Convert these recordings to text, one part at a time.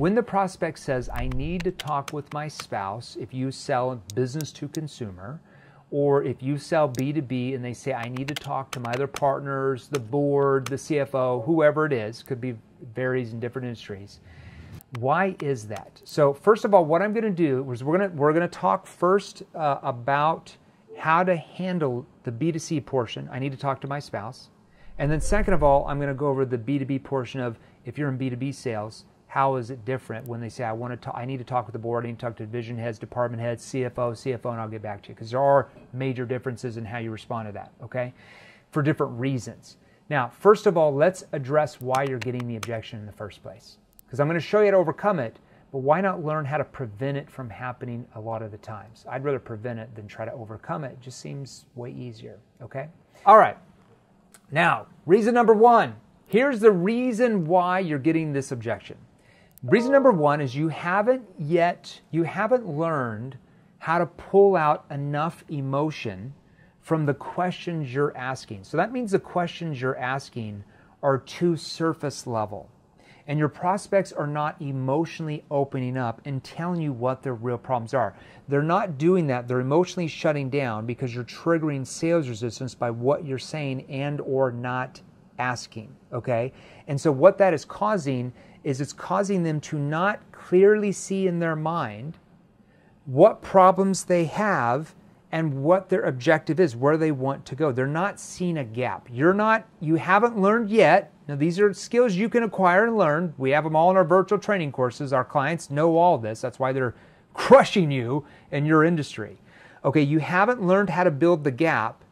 When the prospect says, I need to talk with my spouse, if you sell business to consumer, or if you sell B2B and they say, I need to talk to my other partners, the board, the CFO, whoever it is, could be varies in different industries. Why is that? So, first of all, what I'm going to do is we're going to, we're going to talk first uh, about how to handle the B2C portion. I need to talk to my spouse. And then, second of all, I'm going to go over the B2B portion of if you're in B2B sales, how is it different when they say I want to talk, I need to talk with the board, I need to talk to division heads, department heads, CFO, CFO, and I'll get back to you because there are major differences in how you respond to that. Okay, for different reasons. Now, first of all, let's address why you're getting the objection in the first place because I'm going to show you how to overcome it. But why not learn how to prevent it from happening a lot of the times? I'd rather prevent it than try to overcome it. It just seems way easier. Okay. All right. Now, reason number one. Here's the reason why you're getting this objection. Reason number one is you haven't yet, you haven't learned how to pull out enough emotion from the questions you're asking. So that means the questions you're asking are too surface level. And your prospects are not emotionally opening up and telling you what their real problems are. They're not doing that. They're emotionally shutting down because you're triggering sales resistance by what you're saying and or not asking, okay? And so what that is causing is it's causing them to not clearly see in their mind what problems they have and what their objective is, where they want to go. They're not seeing a gap. You're not, you haven't learned yet. Now, these are skills you can acquire and learn. We have them all in our virtual training courses. Our clients know all this. That's why they're crushing you in your industry. Okay, you haven't learned how to build the gap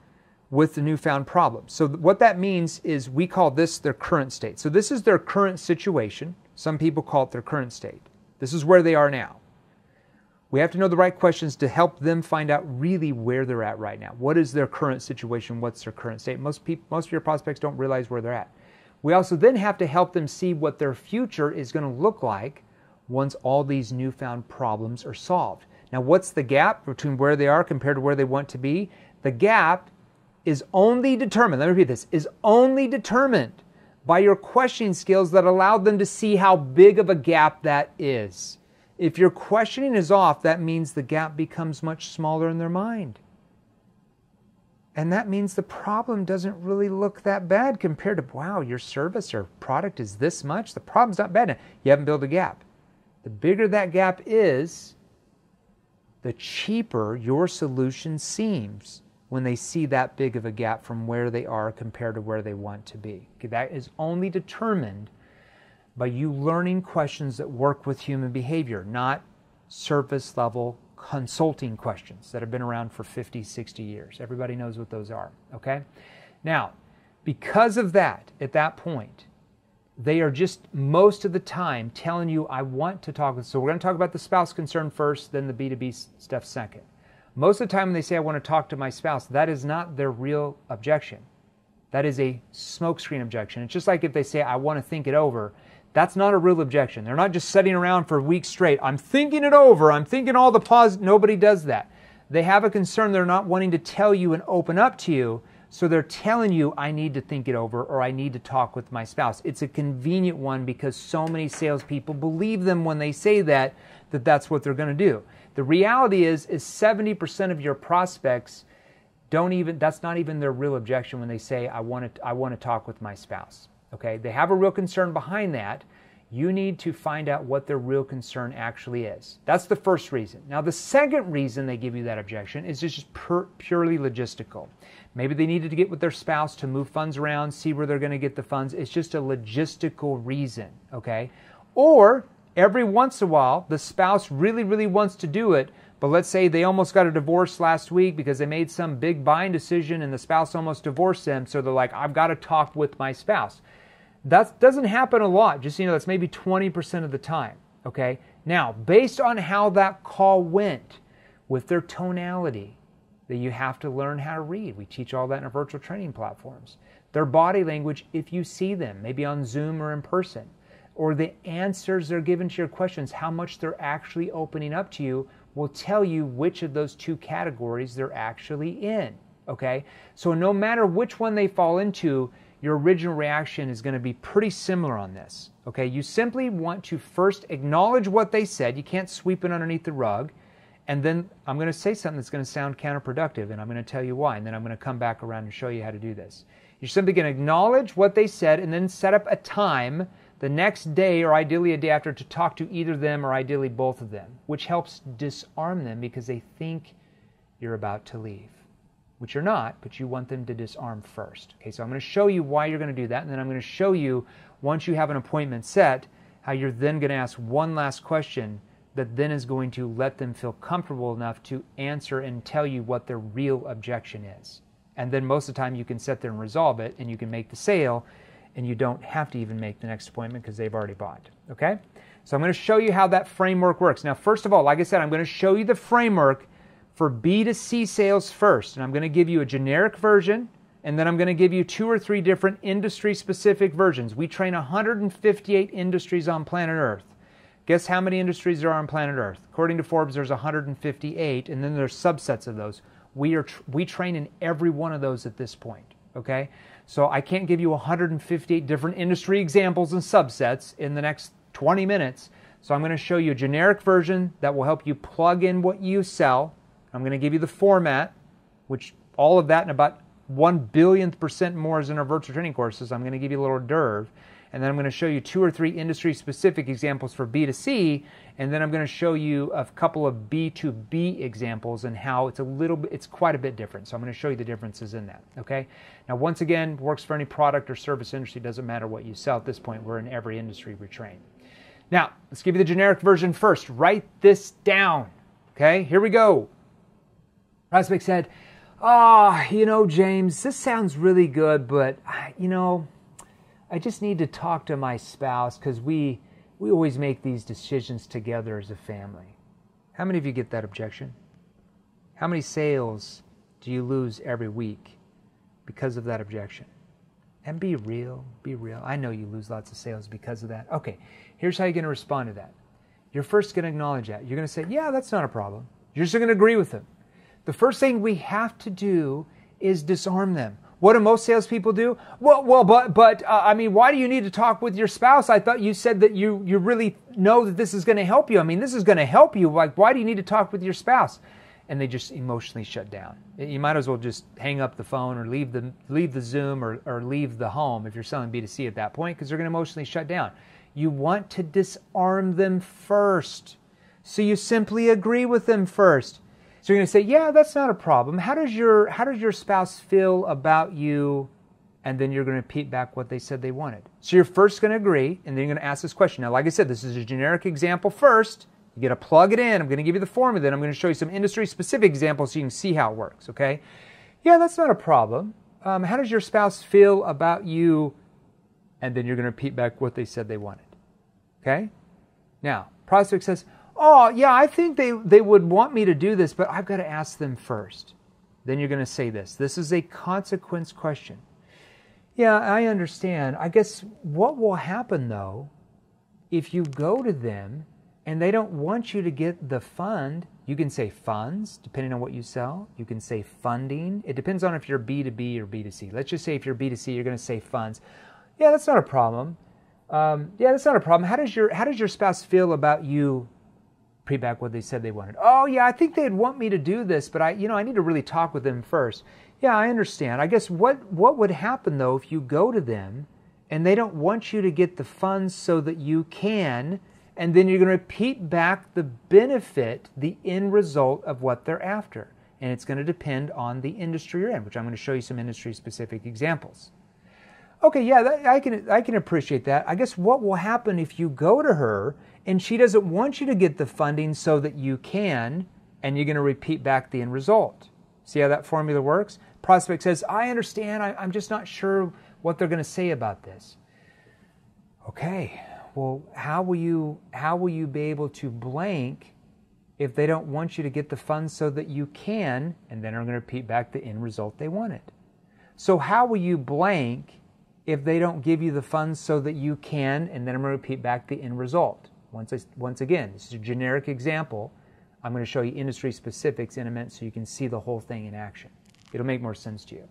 with the newfound problem. So, what that means is we call this their current state. So, this is their current situation. Some people call it their current state. This is where they are now. We have to know the right questions to help them find out really where they're at right now. What is their current situation? What's their current state? Most people, most of your prospects don't realize where they're at. We also then have to help them see what their future is going to look like once all these newfound problems are solved. Now, what's the gap between where they are compared to where they want to be? The gap is only determined, let me repeat this, is only determined by your questioning skills that allowed them to see how big of a gap that is. If your questioning is off, that means the gap becomes much smaller in their mind. And that means the problem doesn't really look that bad compared to, wow, your service or product is this much. The problem's not bad. You haven't built a gap. The bigger that gap is, the cheaper your solution seems when they see that big of a gap from where they are compared to where they want to be. Okay, that is only determined by you learning questions that work with human behavior, not surface level consulting questions that have been around for 50, 60 years. Everybody knows what those are, okay? Now, because of that, at that point, they are just most of the time telling you, I want to talk. So, we're going to talk about the spouse concern first, then the B2B stuff second. Most of the time, when they say, I want to talk to my spouse, that is not their real objection. That is a smokescreen objection. It's just like if they say, I want to think it over. That's not a real objection. They're not just sitting around for weeks straight. I'm thinking it over. I'm thinking all the pause. Nobody does that. They have a concern they're not wanting to tell you and open up to you. So they're telling you, I need to think it over or I need to talk with my spouse. It's a convenient one because so many salespeople believe them when they say that, that that's what they're going to do. The reality is is 70% of your prospects don't even that's not even their real objection when they say I want to I want to talk with my spouse. Okay? They have a real concern behind that. You need to find out what their real concern actually is. That's the first reason. Now, the second reason they give you that objection is just pur- purely logistical. Maybe they needed to get with their spouse to move funds around, see where they're going to get the funds. It's just a logistical reason, okay? Or Every once in a while, the spouse really, really wants to do it, but let's say they almost got a divorce last week because they made some big buying decision and the spouse almost divorced them. So they're like, I've got to talk with my spouse. That doesn't happen a lot. Just, you know, that's maybe 20% of the time. Okay. Now, based on how that call went with their tonality, that you have to learn how to read. We teach all that in our virtual training platforms. Their body language, if you see them, maybe on Zoom or in person or the answers they're given to your questions, how much they're actually opening up to you, will tell you which of those two categories they're actually in. Okay? So no matter which one they fall into, your original reaction is going to be pretty similar on this. Okay, you simply want to first acknowledge what they said. You can't sweep it underneath the rug. And then I'm going to say something that's going to sound counterproductive, and I'm going to tell you why. And then I'm going to come back around and show you how to do this. You're simply going to acknowledge what they said and then set up a time the next day or ideally a day after to talk to either them or ideally both of them, which helps disarm them because they think you're about to leave, which you're not, but you want them to disarm first. Okay, so I'm going to show you why you're going to do that, and then I'm going to show you once you have an appointment set how you're then going to ask one last question that then is going to let them feel comfortable enough to answer and tell you what their real objection is. And then most of the time you can sit there and resolve it and you can make the sale and you don't have to even make the next appointment because they've already bought. Okay? So I'm going to show you how that framework works. Now, first of all, like I said, I'm going to show you the framework for B2C sales first. And I'm going to give you a generic version, and then I'm going to give you two or three different industry specific versions. We train 158 industries on planet Earth. Guess how many industries there are on planet Earth? According to Forbes, there's 158, and then there's subsets of those. We, are, we train in every one of those at this point. Okay? So I can't give you 158 different industry examples and subsets in the next 20 minutes. So I'm going to show you a generic version that will help you plug in what you sell. I'm going to give you the format, which all of that in about one billionth percent more is in our virtual training courses. I'm going to give you a little derv and then I'm going to show you two or three industry specific examples for B2C, and then I'm going to show you a couple of B2B examples and how it's a little bit, it's quite a bit different. So I'm going to show you the differences in that. Okay. Now, once again, works for any product or service industry. Doesn't matter what you sell at this point. We're in every industry we train. Now, let's give you the generic version first. Write this down. Okay. Here we go. Prospect said, "Ah, oh, you know, James, this sounds really good, but you know." I just need to talk to my spouse because we, we always make these decisions together as a family. How many of you get that objection? How many sales do you lose every week because of that objection? And be real, be real. I know you lose lots of sales because of that. Okay, here's how you're going to respond to that. You're first going to acknowledge that. You're going to say, Yeah, that's not a problem. You're just going to agree with them. The first thing we have to do is disarm them. What do most salespeople do? Well, well, but but uh, I mean, why do you need to talk with your spouse? I thought you said that you you really know that this is going to help you. I mean, this is going to help you. Like, why do you need to talk with your spouse? And they just emotionally shut down. You might as well just hang up the phone or leave the leave the Zoom or, or leave the home if you're selling B2C at that point because they're going to emotionally shut down. You want to disarm them first. So you simply agree with them first. So you're going to say, "Yeah, that's not a problem. How does your how does your spouse feel about you?" And then you're going to repeat back what they said they wanted. So you're first going to agree, and then you're going to ask this question. Now, like I said, this is a generic example first. You got to plug it in. I'm going to give you the formula. Then I'm going to show you some industry specific examples so you can see how it works. Okay? Yeah, that's not a problem. Um, how does your spouse feel about you? And then you're going to repeat back what they said they wanted. Okay? Now, prospect says, oh, yeah, I think they, they would want me to do this, but I've got to ask them first. Then you're going to say this. This is a consequence question. Yeah, I understand. I guess what will happen though if you go to them and they don't want you to get the fund? You can say funds, depending on what you sell. You can say funding. It depends on if you're B2B or B2C. Let's just say if you're B2C, you're going to say funds. Yeah, that's not a problem. Um, yeah, that's not a problem. How does your how does your spouse feel about you pre-back what they said they wanted. Oh yeah, I think they'd want me to do this, but I you know I need to really talk with them first. Yeah, I understand. I guess what what would happen though if you go to them and they don't want you to get the funds so that you can and then you're going to repeat back the benefit, the end result of what they're after. And it's going to depend on the industry you're in, which I'm going to show you some industry specific examples. Okay, yeah, that, I can I can appreciate that. I guess what will happen if you go to her and she doesn't want you to get the funding so that you can, and you're going to repeat back the end result. See how that formula works? Prospect says, I understand, I, I'm just not sure what they're going to say about this. Okay, well, how will you how will you be able to blank if they don't want you to get the funds so that you can, and then are going to repeat back the end result they wanted? So how will you blank if they don't give you the funds so that you can, and then I'm going to repeat back the end result? Once, I, once again, this is a generic example. I'm going to show you industry specifics in a minute so you can see the whole thing in action. It'll make more sense to you.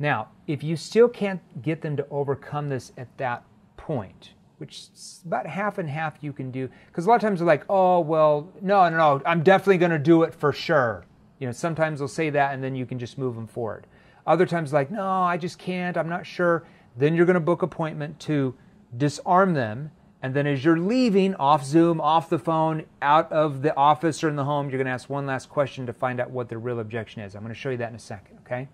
Now, if you still can't get them to overcome this at that point, which is about half and half you can do, because a lot of times they're like, oh, well, no, no, no, I'm definitely going to do it for sure. You know, sometimes they'll say that and then you can just move them forward. Other times, like, no, I just can't, I'm not sure. Then you're going to book appointment to disarm them. And then as you're leaving off Zoom, off the phone, out of the office or in the home, you're going to ask one last question to find out what the real objection is. I'm going to show you that in a second, okay?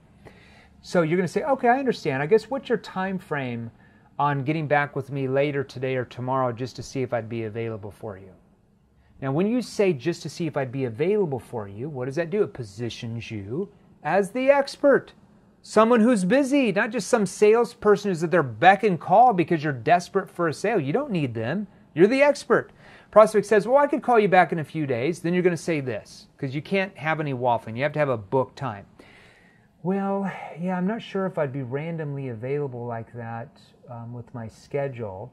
So you're going to say, okay, I understand. I guess what's your time frame on getting back with me later today or tomorrow just to see if I'd be available for you? Now, when you say just to see if I'd be available for you, what does that do? It positions you as the expert someone who's busy, not just some salesperson who's at their beck and call because you're desperate for a sale. You don't need them. You're the expert. Prospect says, Well, I could call you back in a few days. Then you're going to say this because you can't have any waffling. You have to have a book time. Well, yeah, I'm not sure if I'd be randomly available like that um, with my schedule.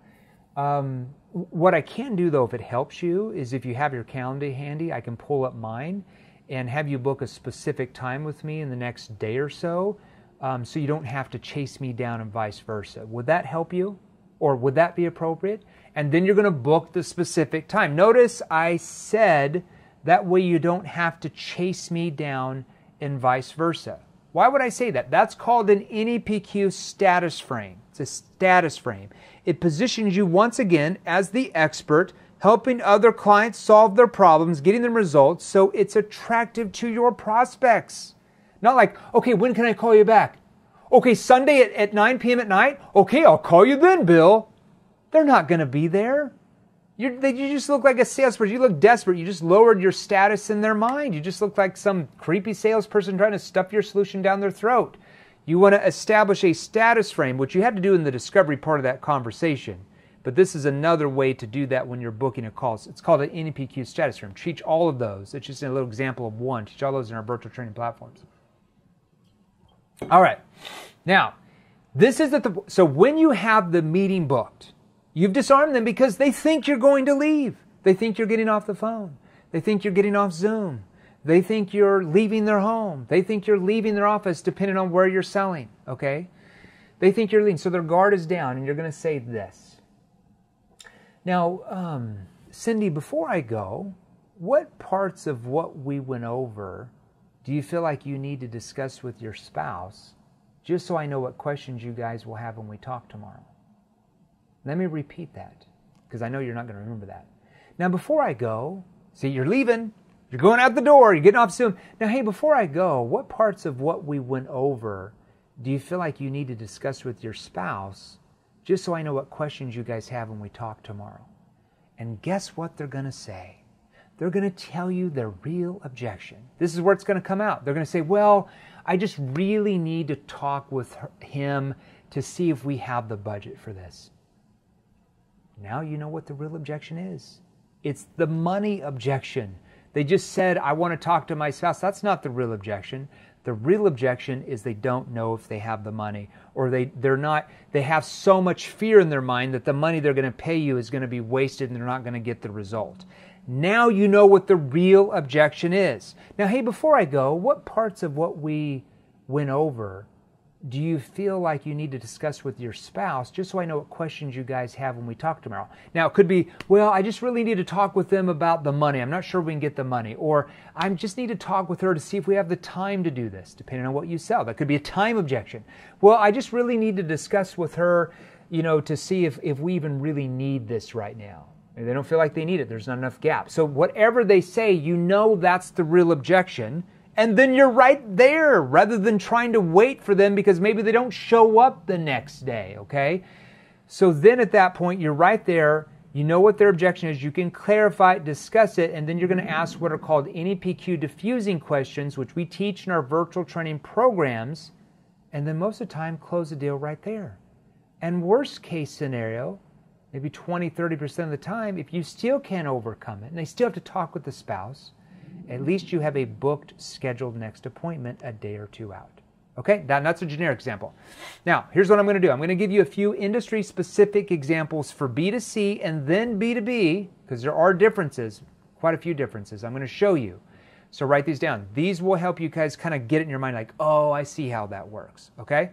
Um, what I can do, though, if it helps you, is if you have your calendar handy, I can pull up mine and have you book a specific time with me in the next day or so um, so you don't have to chase me down and vice versa. Would that help you? Or would that be appropriate? And then you're going to book the specific time. Notice I said that way you don't have to chase me down and vice versa. Why would I say that? That's called an NEPQ status frame. It's a status frame. It positions you once again as the expert, helping other clients solve their problems, getting them results, so it's attractive to your prospects. Not like, okay, when can I call you back? Okay, Sunday at, at 9 p.m. at night? Okay, I'll call you then, Bill. They're not going to be there. You're, they, you just look like a salesperson. You look desperate. You just lowered your status in their mind. You just look like some creepy salesperson trying to stuff your solution down their throat. You want to establish a status frame, which you had to do in the discovery part of that conversation. But this is another way to do that when you're booking a call. It's called an NEPQ status frame. Teach all of those. It's just a little example of one. Teach all those in our virtual training platforms. All right. Now, this is the so when you have the meeting booked, you've disarmed them because they think you're going to leave. They think you're getting off the phone. They think you're getting off Zoom. They think you're leaving their home. They think you're leaving their office depending on where you're selling, okay? They think you're leaving. So their guard is down and you're going to say this. Now, um, Cindy, before I go, what parts of what we went over do you feel like you need to discuss with your spouse just so I know what questions you guys will have when we talk tomorrow? Let me repeat that because I know you're not going to remember that. Now, before I go, see, you're leaving, you're going out the door, you're getting off Zoom. Now, hey, before I go, what parts of what we went over do you feel like you need to discuss with your spouse just so I know what questions you guys have when we talk tomorrow? And guess what they're going to say? They're going to tell you their real objection. This is where it's going to come out. They're going to say, Well, I just really need to talk with him to see if we have the budget for this. Now you know what the real objection is it's the money objection. They just said, I want to talk to my spouse. That's not the real objection. The real objection is they don't know if they have the money or they, they're not, they have so much fear in their mind that the money they're going to pay you is going to be wasted and they're not going to get the result. Now you know what the real objection is. Now, hey, before I go, what parts of what we went over do you feel like you need to discuss with your spouse just so I know what questions you guys have when we talk tomorrow? Now, it could be, well, I just really need to talk with them about the money. I'm not sure we can get the money. Or I just need to talk with her to see if we have the time to do this, depending on what you sell. That could be a time objection. Well, I just really need to discuss with her, you know, to see if, if we even really need this right now. They don't feel like they need it. There's not enough gap. So whatever they say, you know that's the real objection. And then you're right there rather than trying to wait for them because maybe they don't show up the next day, okay? So then at that point, you're right there. You know what their objection is. You can clarify it, discuss it, and then you're going to ask what are called NEPQ diffusing questions, which we teach in our virtual training programs. And then most of the time, close the deal right there. And worst case scenario, maybe 20, 30% of the time, if you still can't overcome it, and they still have to talk with the spouse, at least you have a booked, scheduled next appointment a day or two out. Okay, that, that's a generic example. Now, here's what I'm going to do I'm going to give you a few industry specific examples for B2C and then B2B, because there are differences, quite a few differences. I'm going to show you. So write these down. These will help you guys kind of get it in your mind like, oh, I see how that works. Okay?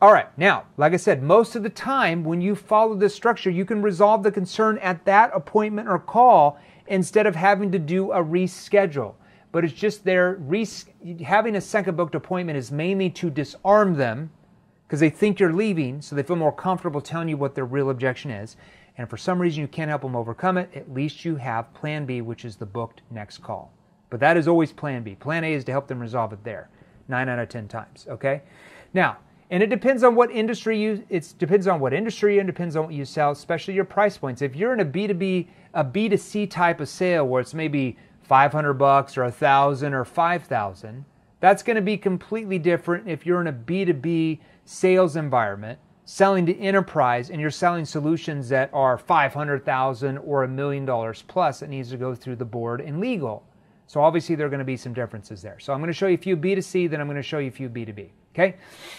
All right. Now, like I said, most of the time when you follow this structure, you can resolve the concern at that appointment or call instead of having to do a reschedule. But it's just there. Res- having a second booked appointment is mainly to disarm them because they think you're leaving, so they feel more comfortable telling you what their real objection is. And for some reason you can't help them overcome it, at least you have plan B, which is the booked next call. But that is always plan B. Plan A is to help them resolve it there. 9 out of 10 times, okay? Now, and it depends on what industry you it depends on what industry and depends on what you sell, especially your price points. If you're in a B2B a B2C type of sale where it's maybe 500 bucks or 1000 or 5000, that's going to be completely different if you're in a B2B sales environment selling to enterprise and you're selling solutions that are 500,000 or a million dollars plus it needs to go through the board and legal. So obviously there are going to be some differences there. So I'm going to show you a few B2C, then I'm going to show you a few B2B. Okay?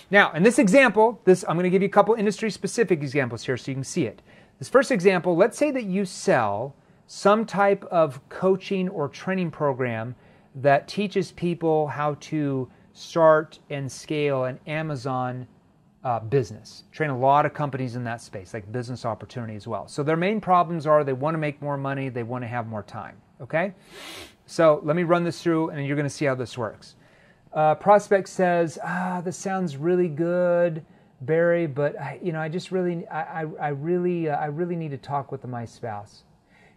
Now, in this example, this I'm going to give you a couple industry specific examples here so you can see it. This first example, let's say that you sell some type of coaching or training program that teaches people how to start and scale an Amazon uh, business. Train a lot of companies in that space, like business opportunity as well. So their main problems are they want to make more money, they want to have more time. Okay? So let me run this through and you're going to see how this works. Uh, prospect says, ah, this sounds really good, Barry, but I, you know, I just really, I, I, I really, uh, I really need to talk with my spouse.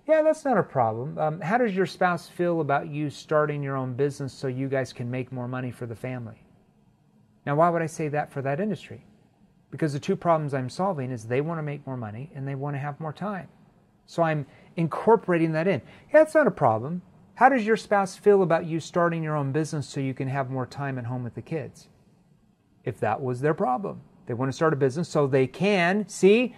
Yeah, that's not a problem. Um, how does your spouse feel about you starting your own business so you guys can make more money for the family? Now, why would I say that for that industry? Because the two problems I'm solving is they want to make more money and they want to have more time. So I'm incorporating that in. Yeah, it's not a problem. How does your spouse feel about you starting your own business so you can have more time at home with the kids? If that was their problem, they want to start a business so they can. See,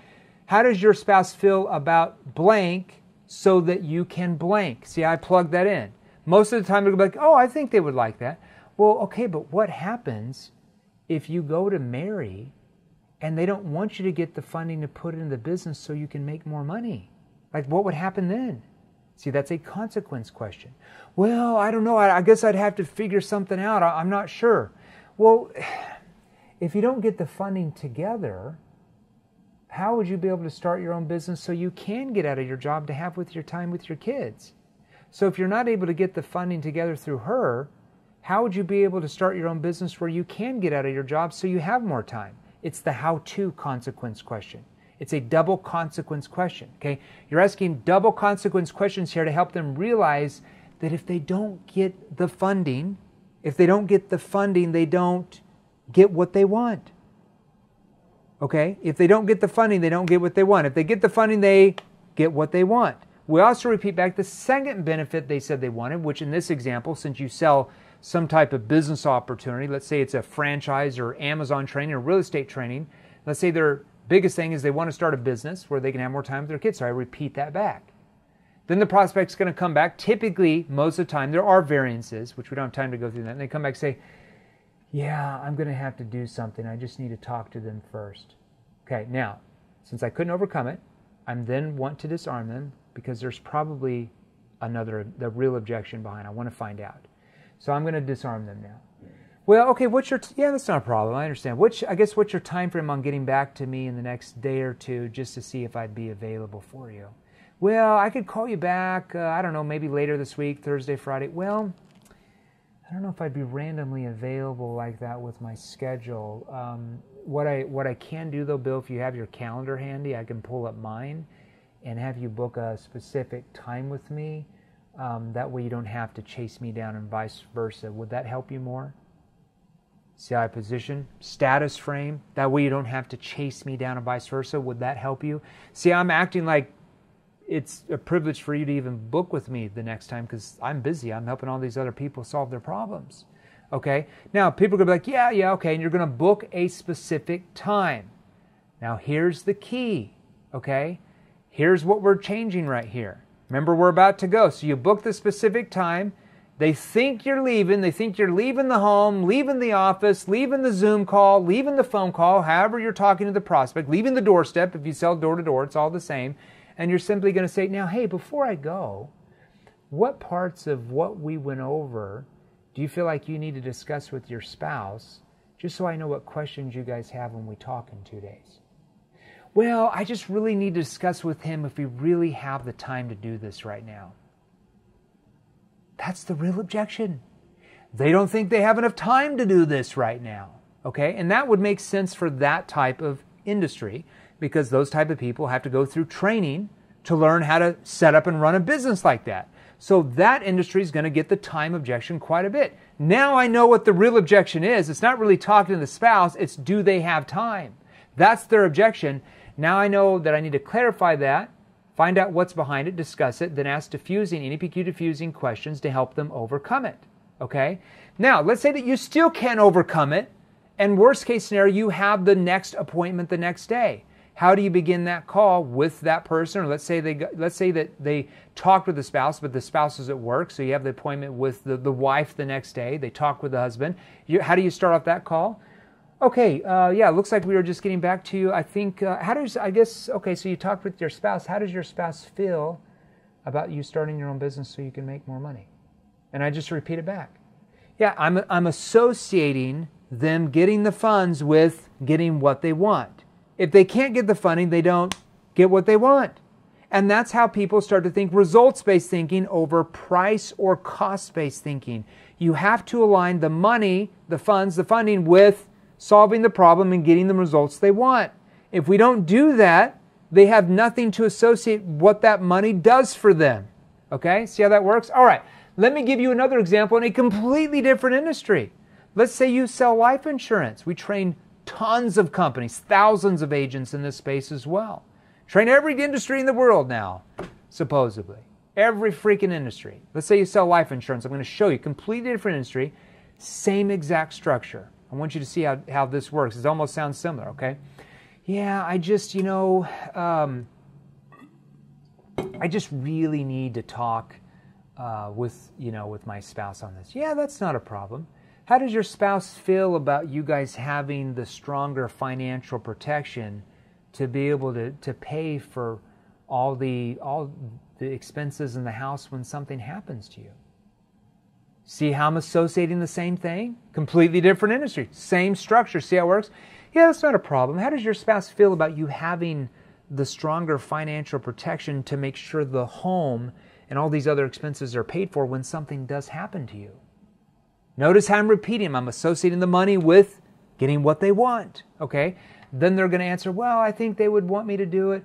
how does your spouse feel about blank so that you can blank? See, I plug that in. Most of the time, they'll be like, oh, I think they would like that. Well, okay, but what happens if you go to Mary and they don't want you to get the funding to put in the business so you can make more money? Like, what would happen then? See, that's a consequence question. Well, I don't know. I, I guess I'd have to figure something out. I, I'm not sure. Well, if you don't get the funding together, how would you be able to start your own business so you can get out of your job to have with your time with your kids? So if you're not able to get the funding together through her, how would you be able to start your own business where you can get out of your job so you have more time? It's the how to consequence question. It's a double consequence question. Okay, you're asking double consequence questions here to help them realize that if they don't get the funding, if they don't get the funding, they don't get what they want. Okay, if they don't get the funding, they don't get what they want. If they get the funding, they get what they want. We also repeat back the second benefit they said they wanted, which in this example, since you sell some type of business opportunity, let's say it's a franchise or Amazon training or real estate training, let's say they're Biggest thing is they want to start a business where they can have more time with their kids. So I repeat that back. Then the prospect's going to come back. Typically, most of the time, there are variances, which we don't have time to go through that. And they come back and say, Yeah, I'm going to have to do something. I just need to talk to them first. Okay, now, since I couldn't overcome it, I'm then want to disarm them because there's probably another, the real objection behind. I want to find out. So I'm going to disarm them now. Well, okay, what's your, t- yeah, that's not a problem. I understand. Which, I guess, what's your time frame on getting back to me in the next day or two just to see if I'd be available for you? Well, I could call you back, uh, I don't know, maybe later this week, Thursday, Friday. Well, I don't know if I'd be randomly available like that with my schedule. Um, what I what I can do though, Bill, if you have your calendar handy, I can pull up mine and have you book a specific time with me. Um, that way you don't have to chase me down and vice versa. Would that help you more? See I position? Status frame. That way you don't have to chase me down and vice versa. Would that help you? See, I'm acting like it's a privilege for you to even book with me the next time because I'm busy. I'm helping all these other people solve their problems. Okay? Now, people are going to be like, yeah, yeah, okay. And you're going to book a specific time. Now, here's the key. Okay? Here's what we're changing right here. Remember, we're about to go. So you book the specific time. They think you're leaving. They think you're leaving the home, leaving the office, leaving the Zoom call, leaving the phone call, however you're talking to the prospect, leaving the doorstep. If you sell door to door, it's all the same. And you're simply going to say, now, hey, before I go, what parts of what we went over do you feel like you need to discuss with your spouse just so I know what questions you guys have when we talk in two days? Well, I just really need to discuss with him if we really have the time to do this right now. That's the real objection. They don't think they have enough time to do this right now. Okay? And that would make sense for that type of industry because those type of people have to go through training to learn how to set up and run a business like that. So that industry is going to get the time objection quite a bit. Now I know what the real objection is. It's not really talking to the spouse, it's do they have time? That's their objection. Now I know that I need to clarify that, find out what's behind it, discuss it, then ask diffusing, NEPQ diffusing questions to help them overcome it. Okay? Now, let's say that you still can't overcome it, and worst case scenario, you have the next appointment the next day. How do you begin that call with that person? Or let's say they let's say that they talked with the spouse, but the spouse is at work, so you have the appointment with the, the wife the next day. They talk with the husband. You, how do you start off that call? Okay, uh, yeah, looks like we were just getting back to you. I think, uh, how does, I guess, okay, so you talked with your spouse. How does your spouse feel about you starting your own business so you can make more money? And I just repeat it back. Yeah, I'm, I'm associating them getting the funds with getting what they want. If they can't get the funding, they don't get what they want. And that's how people start to think results based thinking over price or cost based thinking. You have to align the money, the funds, the funding with solving the problem and getting the results they want. If we don't do that, they have nothing to associate what that money does for them. Okay? See how that works? All right. Let me give you another example in a completely different industry. Let's say you sell life insurance. We train tons of companies, thousands of agents in this space as well. Train every industry in the world now, supposedly. Every freaking industry. Let's say you sell life insurance. I'm going to show you completely different industry, same exact structure. I want you to see how, how this works. It almost sounds similar, okay? Yeah, I just, you know, um, I just really need to talk uh, with, you know, with my spouse on this. Yeah, that's not a problem. How does your spouse feel about you guys having the stronger financial protection to be able to, to pay for all the all the expenses in the house when something happens to you? See how I'm associating the same thing? Completely different industry, same structure. See how it works? Yeah, that's not a problem. How does your spouse feel about you having the stronger financial protection to make sure the home and all these other expenses are paid for when something does happen to you? Notice how I'm repeating. I'm associating the money with getting what they want. Okay? Then they're going to answer, well, I think they would want me to do it.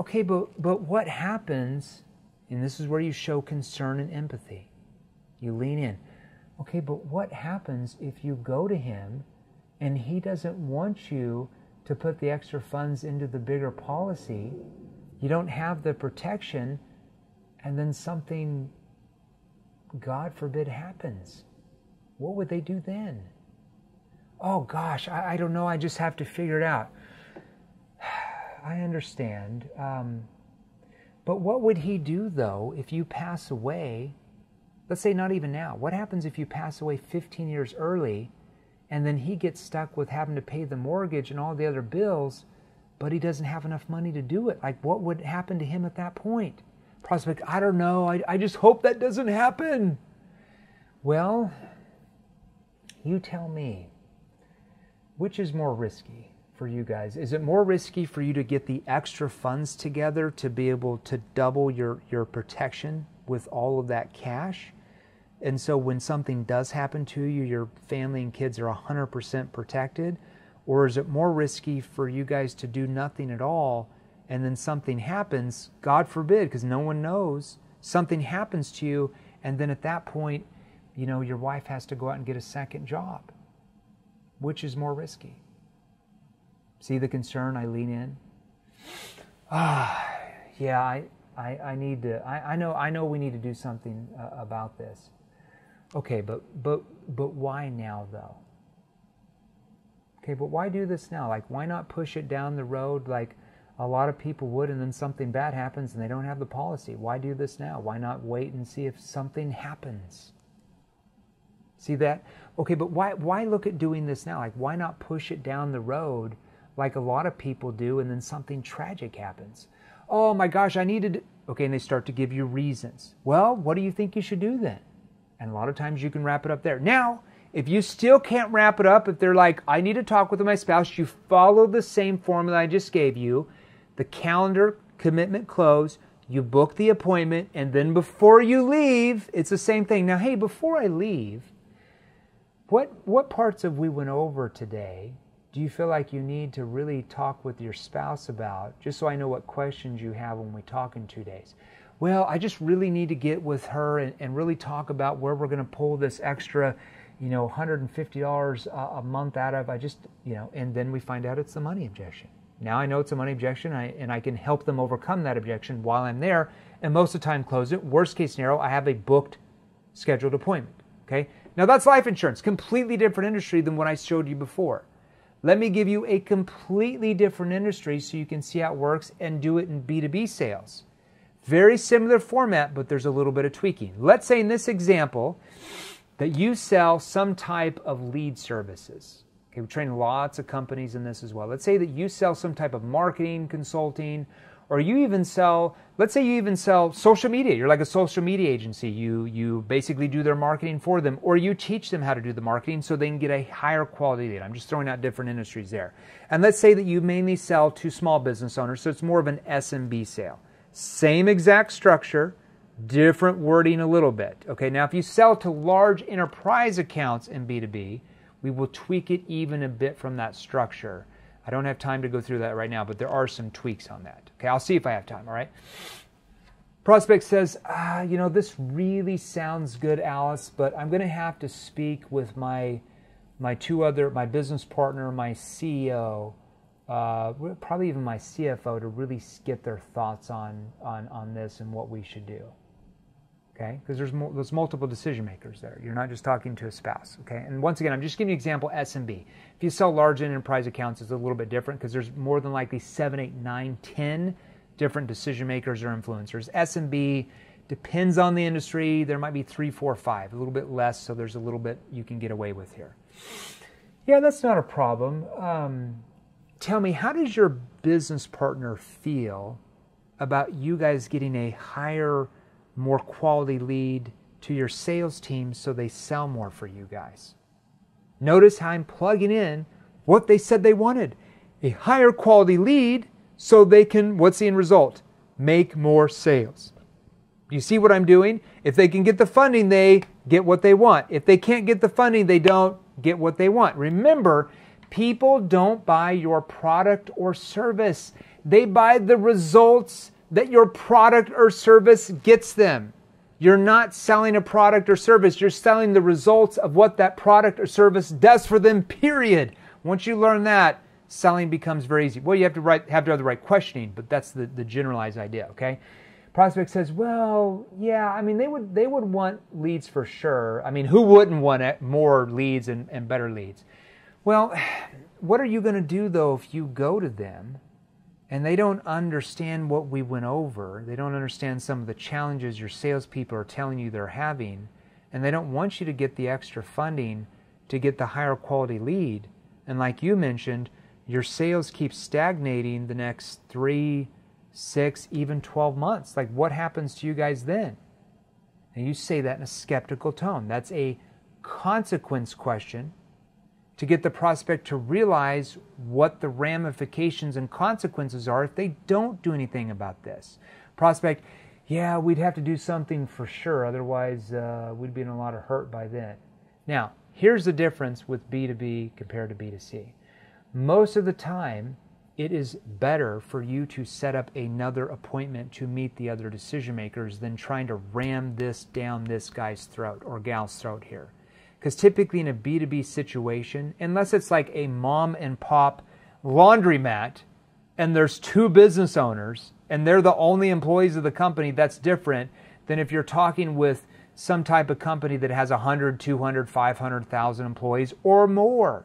Okay, but, but what happens, and this is where you show concern and empathy. You lean in. Okay, but what happens if you go to him and he doesn't want you to put the extra funds into the bigger policy? You don't have the protection, and then something, God forbid, happens. What would they do then? Oh gosh, I, I don't know. I just have to figure it out. I understand. Um, but what would he do though if you pass away Let's say not even now. What happens if you pass away 15 years early and then he gets stuck with having to pay the mortgage and all the other bills, but he doesn't have enough money to do it? Like, what would happen to him at that point? Prospect, I don't know. I, I just hope that doesn't happen. Well, you tell me, which is more risky for you guys? Is it more risky for you to get the extra funds together to be able to double your, your protection with all of that cash? And so when something does happen to you, your family and kids are 100% protected? Or is it more risky for you guys to do nothing at all and then something happens, God forbid, because no one knows, something happens to you, and then at that point, you know, your wife has to go out and get a second job? Which is more risky? See the concern? I lean in. Ah, yeah, I, I, I need to. I, I know. I know we need to do something uh, about this. Okay, but but but why now though? Okay, but why do this now? Like why not push it down the road like a lot of people would and then something bad happens and they don't have the policy. Why do this now? Why not wait and see if something happens? See that? Okay, but why why look at doing this now? Like why not push it down the road like a lot of people do and then something tragic happens? Oh my gosh, I needed. Okay, and they start to give you reasons. Well, what do you think you should do then? And a lot of times you can wrap it up there. Now, if you still can't wrap it up, if they're like, I need to talk with my spouse, you follow the same formula I just gave you the calendar commitment close, you book the appointment, and then before you leave, it's the same thing. Now, hey, before I leave, what, what parts of we went over today do you feel like you need to really talk with your spouse about, just so I know what questions you have when we talk in two days? Well, I just really need to get with her and, and really talk about where we're going to pull this extra you know, $150 a month out of, I just, you know, and then we find out it's the money objection. Now I know it's a money objection I, and I can help them overcome that objection while I'm there and most of the time close it. Worst case scenario, I have a booked scheduled appointment. Okay. Now that's life insurance, completely different industry than what I showed you before. Let me give you a completely different industry so you can see how it works and do it in B2B sales. Very similar format, but there's a little bit of tweaking. Let's say in this example, that you sell some type of lead services. Okay, we train lots of companies in this as well. Let's say that you sell some type of marketing consulting, or you even sell, let's say you even sell social media. You're like a social media agency. You you basically do their marketing for them, or you teach them how to do the marketing so they can get a higher quality lead. I'm just throwing out different industries there. And let's say that you mainly sell to small business owners, so it's more of an SMB sale. Same exact structure different wording a little bit. Okay, now if you sell to large enterprise accounts in B2B, we will tweak it even a bit from that structure. I don't have time to go through that right now, but there are some tweaks on that. Okay, I'll see if I have time, all right? Prospect says, ah, you know, this really sounds good, Alice, but I'm going to have to speak with my my two other, my business partner, my CEO, uh, probably even my CFO to really get their thoughts on, on, on this and what we should do okay? Because there's, mo- there's multiple decision makers there. You're not just talking to a spouse, okay? And once again, I'm just giving you an example SMB. If you sell large enterprise accounts, it's a little bit different because there's more than likely seven, eight, nine, ten different decision makers or influencers. SMB depends on the industry. There might be three, four, five, a little bit less, so there's a little bit you can get away with here. Yeah, that's not a problem. Um, tell me, how does your business partner feel about you guys getting a higher more quality lead to your sales team so they sell more for you guys. Notice how I'm plugging in what they said they wanted a higher quality lead so they can, what's the end result? Make more sales. You see what I'm doing? If they can get the funding, they get what they want. If they can't get the funding, they don't get what they want. Remember, people don't buy your product or service, they buy the results that your product or service gets them. You're not selling a product or service, you're selling the results of what that product or service does for them, period. Once you learn that, selling becomes very easy. Well, you have to write, have to have the right questioning, but that's the, the generalized idea, okay? Prospect says, "Well, yeah, I mean they would they would want leads for sure. I mean, who wouldn't want more leads and, and better leads? Well, what are you going to do though if you go to them and they don't understand what we went over. They don't understand some of the challenges your salespeople are telling you they're having, and they don't want you to get the extra funding to get the higher quality lead. And like you mentioned, your sales keep stagnating the next three, six, even 12 months. Like, what happens to you guys then? And you say that in a skeptical tone. That's a consequence question to get the prospect to realize what the ramifications and consequences are if they don't do anything about this. Prospect, yeah, we'd have to do something for sure, otherwise, uh, we'd be in a lot of hurt by then. Now, here's the difference with B2B compared to B2C. Most of the time, it is better for you to set up another appointment to meet the other decision makers than trying to ram this down this guy's throat or gal's throat here. Because typically in a B2B situation, unless it's like a mom and pop laundromat and there's two business owners and they're the only employees of the company, that's different than if you're talking with some type of company that has 100, 200, 500,000 employees or more.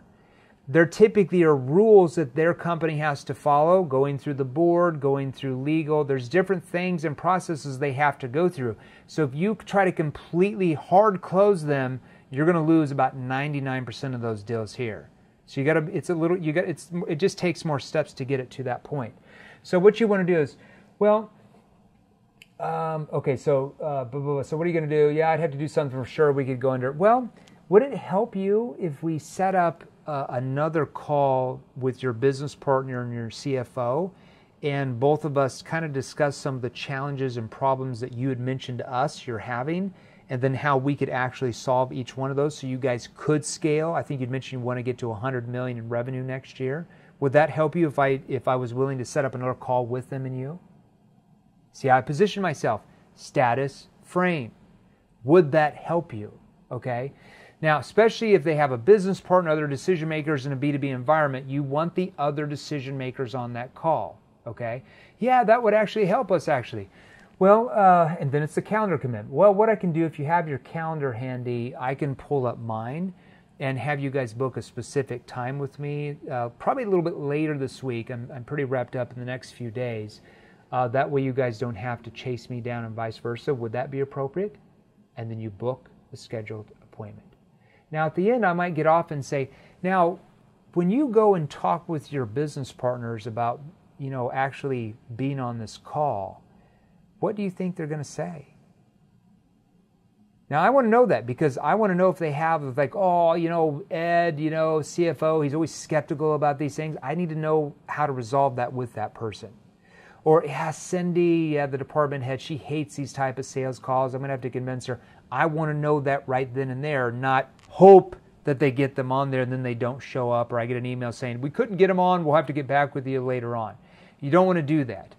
There typically are rules that their company has to follow, going through the board, going through legal. There's different things and processes they have to go through. So if you try to completely hard close them you're going to lose about 99% of those deals here. So you got to it's a little you got it's it just takes more steps to get it to that point. So what you want to do is Well, um, okay, so uh, blah, blah, blah. so what are you going to do? Yeah, I'd have to do something for sure. We could go under. Well, would it help you if we set up uh, another call with your business partner and your CFO, and both of us kind of discuss some of the challenges and problems that you had mentioned to us you're having, and then how we could actually solve each one of those so you guys could scale. I think you'd mentioned you want to get to 100 million in revenue next year. Would that help you if I if I was willing to set up another call with them and you? See, I position myself status frame. Would that help you? Okay. Now, especially if they have a business partner, other decision makers in a B2B environment, you want the other decision makers on that call. Okay. Yeah, that would actually help us actually. Well, uh, and then it's the calendar commitment. Well, what I can do if you have your calendar handy, I can pull up mine and have you guys book a specific time with me, uh, probably a little bit later this week. I'm, I'm pretty wrapped up in the next few days. Uh, that way, you guys don't have to chase me down and vice versa. Would that be appropriate? And then you book a scheduled appointment. Now, at the end, I might get off and say, now, when you go and talk with your business partners about, you know, actually being on this call, what do you think they're going to say? Now, I want to know that because I want to know if they have, like, oh, you know, Ed, you know, CFO, he's always skeptical about these things. I need to know how to resolve that with that person. Or, yeah, Cindy, yeah, the department head, she hates these type of sales calls. I'm going to have to convince her. I want to know that right then and there, not hope that they get them on there and then they don't show up, or I get an email saying, we couldn't get them on, we'll have to get back with you later on. You don't want to do that.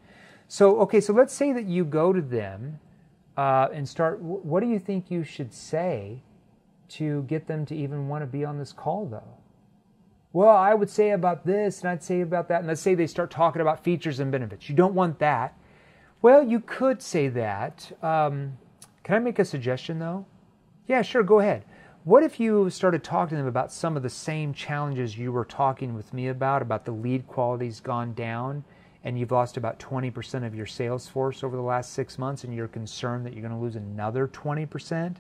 So, okay, so let's say that you go to them uh, and start. What do you think you should say to get them to even want to be on this call, though? Well, I would say about this, and I'd say about that, and let's say they start talking about features and benefits. You don't want that. Well, you could say that. Um, can I make a suggestion, though? Yeah, sure, go ahead. What if you started talking to them about some of the same challenges you were talking with me about, about the lead quality's gone down? And you've lost about 20% of your sales force over the last six months, and you're concerned that you're going to lose another 20%,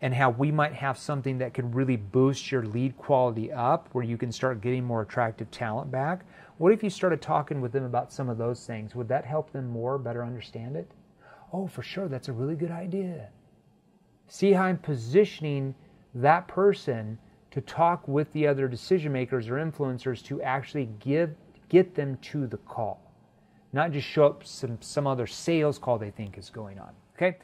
and how we might have something that could really boost your lead quality up where you can start getting more attractive talent back. What if you started talking with them about some of those things? Would that help them more, better understand it? Oh, for sure, that's a really good idea. See how I'm positioning that person to talk with the other decision makers or influencers to actually give get them to the call not just show up some, some other sales call they think is going on. Okay?